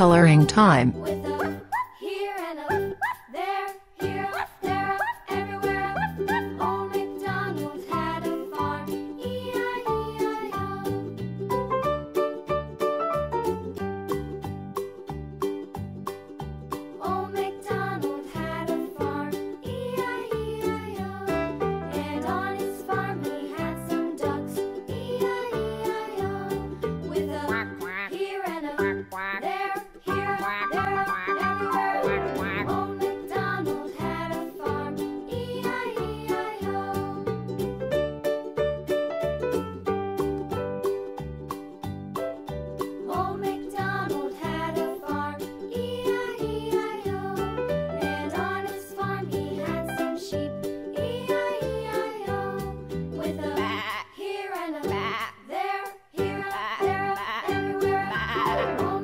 Coloring time. Bye.